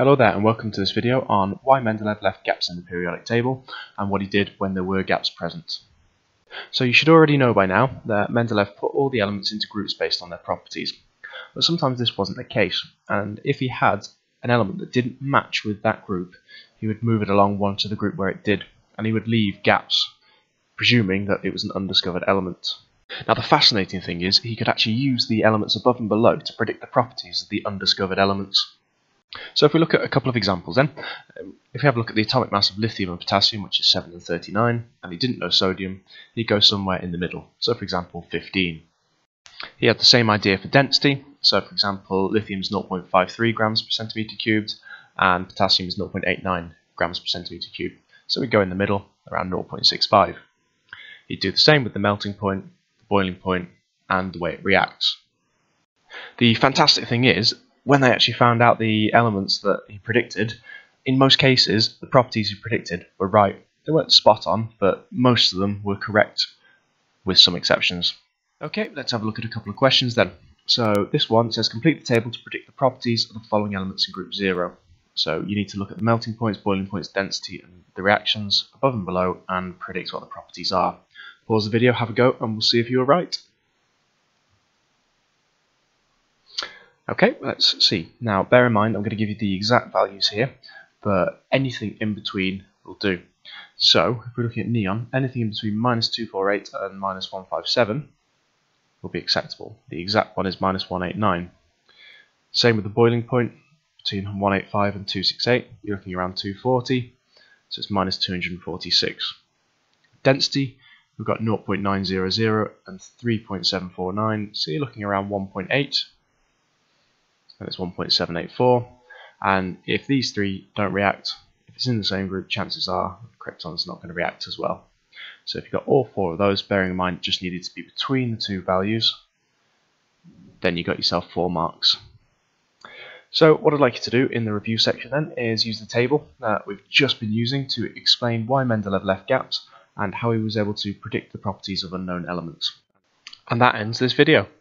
Hello there and welcome to this video on why Mendeleev left gaps in the periodic table and what he did when there were gaps present. So you should already know by now that Mendeleev put all the elements into groups based on their properties. But sometimes this wasn't the case and if he had an element that didn't match with that group he would move it along one to the group where it did and he would leave gaps presuming that it was an undiscovered element. Now the fascinating thing is he could actually use the elements above and below to predict the properties of the undiscovered elements. So if we look at a couple of examples then, um, if we have a look at the atomic mass of lithium and potassium, which is 7 and 39, and he didn't know sodium, he'd go somewhere in the middle. So for example, 15. He had the same idea for density. So for example, lithium is 0.53 grams per centimeter cubed, and potassium is 0.89 grams per centimeter cubed. So we'd go in the middle, around 0.65. He'd do the same with the melting point, the boiling point, and the way it reacts. The fantastic thing is, when they actually found out the elements that he predicted, in most cases, the properties he predicted were right. They weren't spot on, but most of them were correct, with some exceptions. Okay, let's have a look at a couple of questions then. So this one says complete the table to predict the properties of the following elements in group 0. So you need to look at the melting points, boiling points, density, and the reactions above and below, and predict what the properties are. Pause the video, have a go, and we'll see if you were right. Okay, let's see. Now, bear in mind, I'm going to give you the exact values here, but anything in between will do. So, if we're looking at neon, anything in between minus 248 and minus 157 will be acceptable. The exact one is minus 189. Same with the boiling point, between 185 and 268, you're looking around 240, so it's minus 246. Density, we've got 0.900 and 3.749, so you're looking around 1.8 and it's 1.784 and if these three don't react if it's in the same group chances are krypton's not going to react as well so if you've got all four of those bearing in mind it just needed to be between the two values then you got yourself four marks so what I'd like you to do in the review section then is use the table that we've just been using to explain why Mendeleev left gaps and how he was able to predict the properties of unknown elements. And that ends this video.